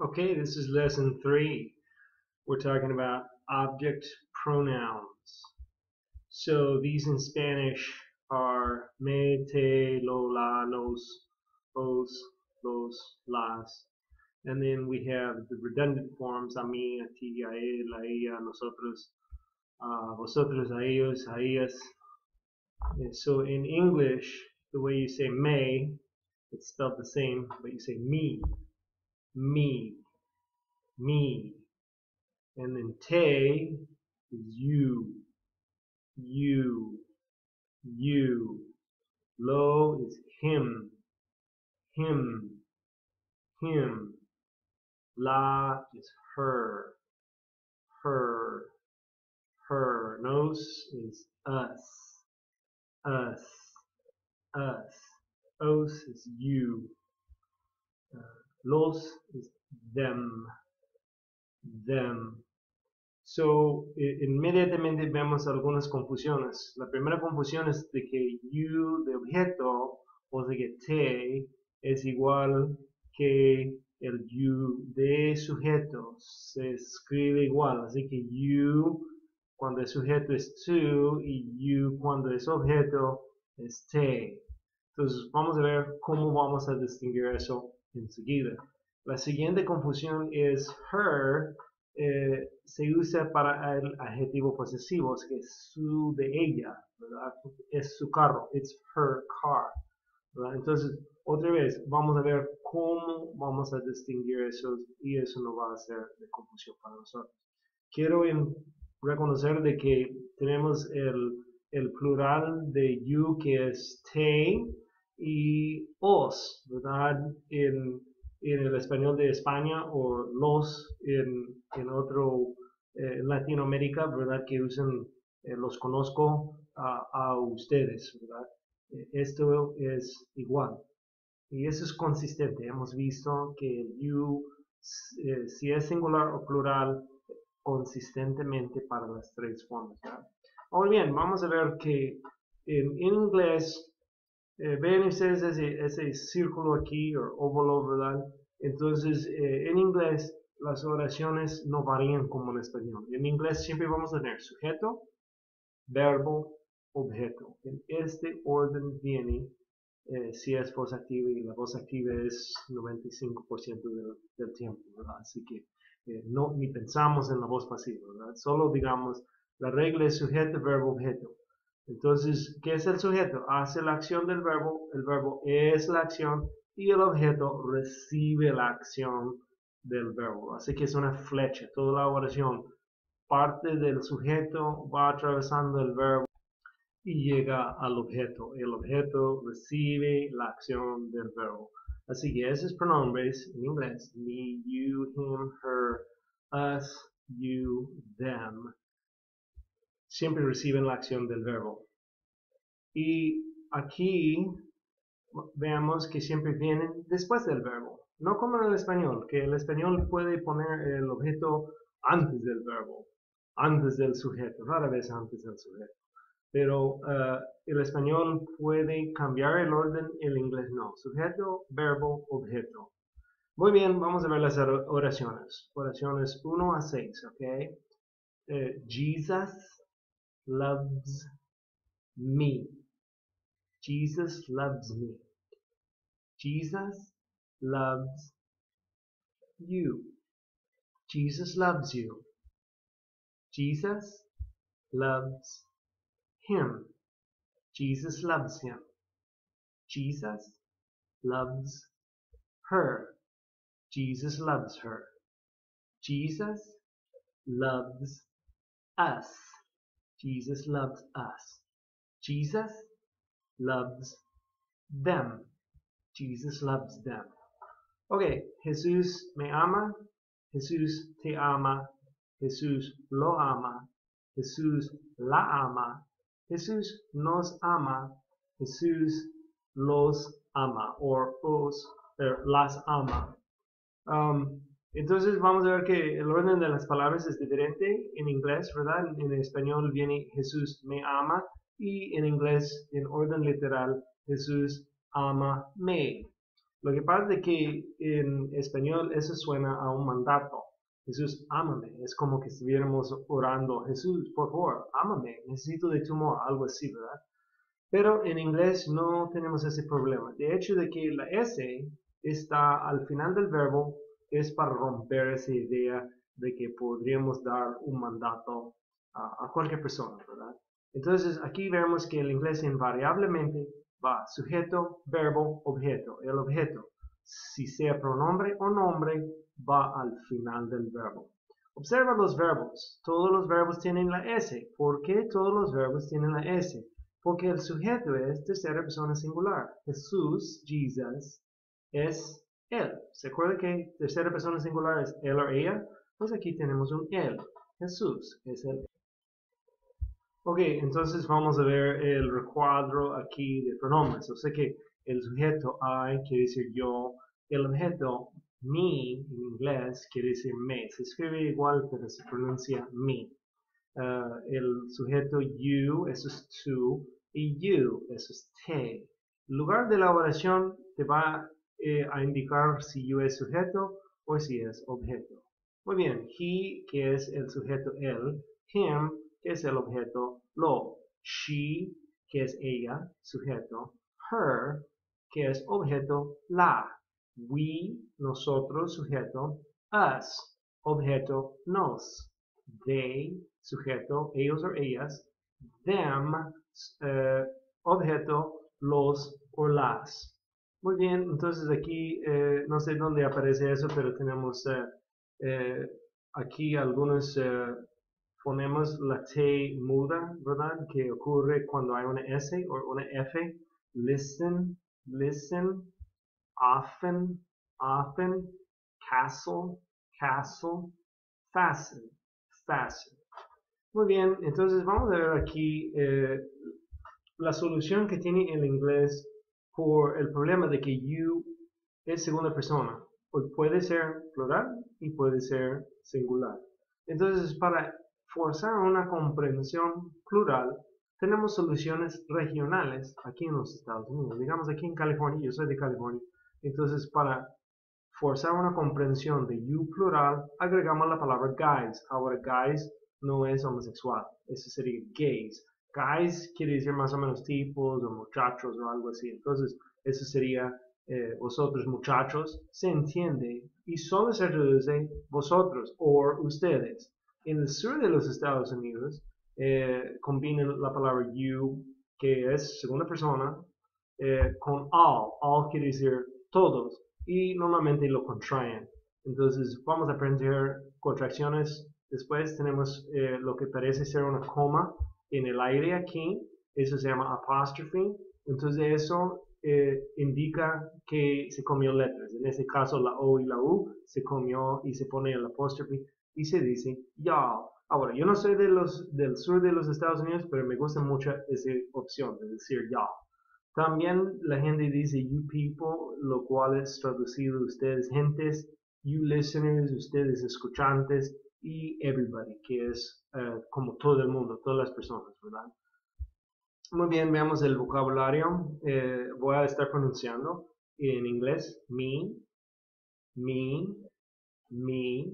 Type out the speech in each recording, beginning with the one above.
Okay, this is lesson three. We're talking about object pronouns. So these in Spanish are me, te, lo, la, nos, os, los, las. And then we have the redundant forms, a mí, a ti, a él, a ella, a nosotros, a vosotros, a ellos, a ellas. And so in English, the way you say me, it's spelled the same, but you say me, me, me. And then te is you, you, you. Lo is him, him, him. La is her, her, her. Nos is us, us, us. Os is you. Uh, los is them, them. So, inmediatamente vemos algunas confusiones. La primera confusión es de que you de objeto o de que te es igual que el you de sujeto. Se escribe igual. Así que you cuando es sujeto es to y you cuando es objeto es te. Entonces vamos a ver cómo vamos a distinguir eso enseguida. La siguiente confusión es her eh, se usa para el adjetivo posesivo, es que es su de ella, ¿verdad? Es su carro, it's her car, ¿verdad? Entonces, otra vez, vamos a ver cómo vamos a distinguir eso y eso no va a ser de confusión para nosotros. Quiero reconocer de que tenemos el, el plural de you que es te y os, ¿verdad? En, en el español de España o los en, en otro eh, Latinoamérica, ¿verdad? Que usan, eh, los conozco a, a ustedes, ¿verdad? Eh, esto es igual. Y eso es consistente. Hemos visto que you, eh, si es singular o plural, consistentemente para las tres formas, ¿verdad? Ahora bien, vamos a ver que en inglés eh, ustedes ese, ese, círculo aquí, o óvalo, ¿verdad? Entonces, eh, en inglés, las oraciones no varían como en español. En inglés siempre vamos a tener sujeto, verbo, objeto. En este orden viene eh, si es voz activa y la voz activa es 95% del, del, tiempo, ¿verdad? Así que eh, no ni pensamos en la voz pasiva, ¿verdad? Solo digamos, la regla es sujeto, verbo, objeto. Entonces, ¿qué es el sujeto? Hace la acción del verbo, el verbo es la acción y el objeto recibe la acción del verbo. Así que es una flecha, toda la oración parte del sujeto, va atravesando el verbo y llega al objeto. El objeto recibe la acción del verbo. Así que esos pronombres en inglés, me, you, him, her, us, you, them, siempre reciben la acción del verbo. Y aquí veamos que siempre vienen después del verbo. No como en el español, que el español puede poner el objeto antes del verbo, antes del sujeto, rara vez antes del sujeto. Pero uh, el español puede cambiar el orden, el inglés no. Sujeto, verbo, objeto. Muy bien, vamos a ver las oraciones. Oraciones 1 a 6, ¿ok? Uh, Jesus loves me. Jesus loves me. Jesus loves you. Jesus loves you. Jesus loves him. Jesus loves him. Jesus loves her. Jesus loves her. Jesus loves us. Jesus loves us. Jesus loves them. Jesus loves them. Ok, Jesús me ama, Jesús te ama, Jesús lo ama, Jesús la ama, Jesús nos ama, Jesús los ama, or os, er, las ama. Um, entonces vamos a ver que el orden de las palabras es diferente en inglés, ¿verdad? En español viene Jesús me ama y en inglés, en orden literal, Jesús ama me. Lo que pasa es que en español eso suena a un mandato. Jesús, ámame. Es como que estuviéramos orando, Jesús, por favor, ámame, necesito de tu amor, algo así, ¿verdad? Pero en inglés no tenemos ese problema. De hecho, de que la S está al final del verbo es para romper esa idea de que podríamos dar un mandato a, cualquier persona, ¿verdad? Entonces aquí vemos que el inglés invariablemente va sujeto, verbo, objeto. El objeto, si sea pronombre o nombre, va al final del verbo. Observa los verbos. Todos los verbos tienen la S. ¿Por qué todos los verbos tienen la S? Porque el sujeto es tercera persona singular. Jesús, Jesus, es él. ¿Se acuerda que tercera persona singular es él o ella? Pues aquí tenemos un él. Jesús es él. Ok, entonces vamos a ver el recuadro aquí de pronombres. O sea que el sujeto I quiere decir yo, el objeto me en inglés quiere decir me. Se escribe igual, pero se pronuncia me. Uh, el sujeto you, eso es tú, y you, eso es te. El lugar de la oración te va eh, a indicar si you es sujeto o si es objeto. Muy bien, he, que es el sujeto él, him, que es el objeto lo, she, que es ella, sujeto, her, que es objeto la, we, nosotros, sujeto, us, objeto nos, they, sujeto, ellos o ellas, them, eh, objeto, los o las. Muy bien, entonces aquí eh, no sé dónde aparece eso, pero tenemos eh, aquí algunos ponemos la T muda, ¿verdad? Que ocurre cuando hay una S o una F. Listen, listen, often, often, castle, castle, fasten, fasten. Muy bien, entonces vamos a ver aquí eh, la solución que tiene el inglés por el problema de que you es segunda persona. Puede ser plural y puede ser singular. Entonces, para forzar una comprensión plural, tenemos soluciones regionales aquí en los Estados Unidos. Digamos aquí en California, yo soy de California, entonces para forzar una comprensión de you plural, agregamos la palabra guys. Ahora guys no es homosexual, eso sería gays. Guys quiere decir más o menos tipos o muchachos o algo así. Entonces, eso sería eh, vosotros muchachos, se entiende y solo se reduce vosotros o ustedes en el sur de los Estados Unidos eh, combinan la palabra you, que es segunda persona, eh, con all. All quiere decir todos y normalmente lo contraen. Entonces vamos a aprender contracciones. Después tenemos eh, lo que parece ser una coma en el aire aquí. Eso se llama apostrophe. Entonces eso eh, indica que se comió letras. En este caso la O y la U se comió y se pone el apostrophe y se dice y'all. Ahora, yo no soy de los, del sur de los Estados Unidos, pero me gusta mucho esa opción de decir y'all. También la gente dice you people, lo cual es traducido ustedes gentes, you listeners, ustedes escuchantes y everybody, que es eh, como todo el mundo, todas las personas, ¿verdad? Muy bien, veamos el vocabulario. Eh, voy a estar pronunciando en inglés me, me, me,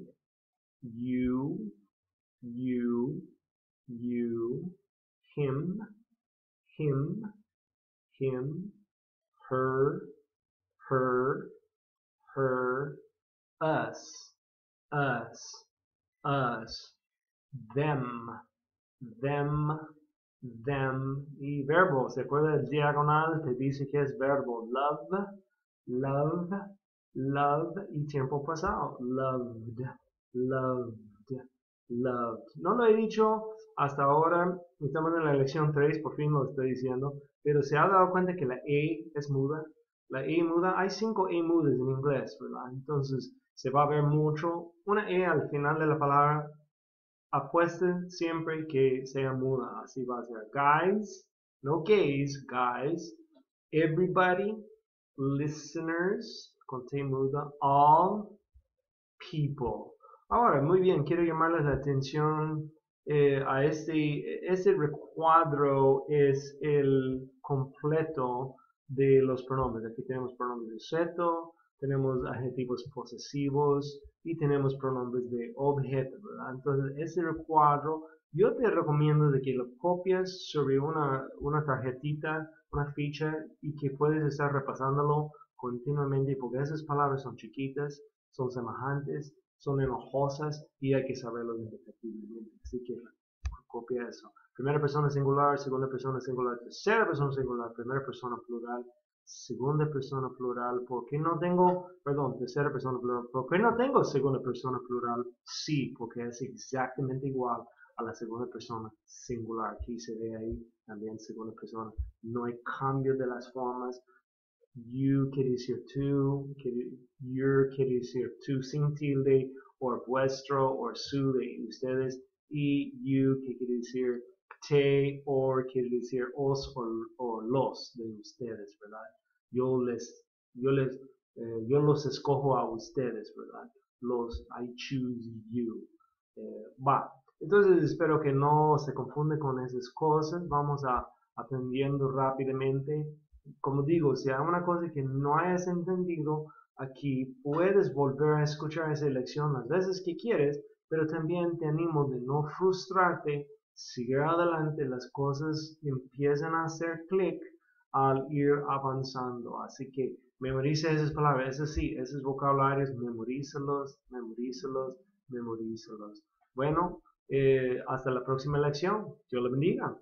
you, you, you, him, him, him, her, her, her, us, us, us, them, them, them y verbo. ¿Se acuerda el diagonal? Te dice que es verbo. Love, love, love y tiempo pasado. Loved loved, loved. No lo he dicho hasta ahora, estamos en la lección 3, por fin lo estoy diciendo, pero se ha dado cuenta que la E es muda. La E muda, hay cinco E mudas en inglés, ¿verdad? Entonces se va a ver mucho. Una E al final de la palabra, apuesten siempre que sea muda. Así va a ser. Guys, no gays, guys. Everybody, listeners, con muda. All people. Ahora, muy bien, quiero llamarles la atención eh, a este, este recuadro es el completo de los pronombres. Aquí tenemos pronombres de sujeto, tenemos adjetivos posesivos y tenemos pronombres de objeto, ¿verdad? Entonces, ese recuadro yo te recomiendo de que lo copies sobre una, una tarjetita, una ficha y que puedes estar repasándolo continuamente porque esas palabras son chiquitas, son semejantes, son enojosas y hay que saberlo indefectiblemente. Así que copia eso. Primera persona singular, segunda persona singular, tercera persona singular, primera persona plural, segunda persona plural. ¿Por qué no tengo, perdón, tercera persona plural? ¿Por qué no tengo segunda persona plural? Sí, porque es exactamente igual a la segunda persona singular. Aquí se ve ahí también segunda persona. No hay cambio de las formas. You quiere decir tú, your quiere decir tú sin tilde, o vuestro, o su de ustedes y you que quiere decir te o quiere decir os o, los de ustedes, ¿verdad? Yo les, yo les, eh, yo los escojo a ustedes, ¿verdad? Los, I choose you. Eh, va. Entonces espero que no se confunde con esas cosas. Vamos a aprendiendo rápidamente. Como digo, si hay una cosa que no hayas entendido, aquí puedes volver a escuchar esa lección las veces que quieres pero también te animo de no frustrarte, seguir adelante, las cosas empiezan a hacer clic al ir avanzando. Así que memoriza esas palabras, es sí, esos vocabularios, memorízalos, memorízalos, memorízalos. Bueno, eh, hasta la próxima lección. Dios le bendiga.